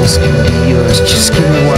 This can be yours. Just give me one.